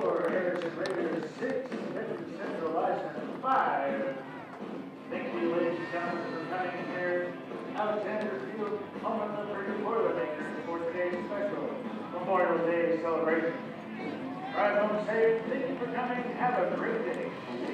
Four Harrison Raiders, six, Liberty Central license five. Thank you, ladies and gentlemen, for coming here. Alexander Field, home of the Purdue Boilermakers for today's special Memorial Day celebration. Drive home safe, thank you for coming, have a great day.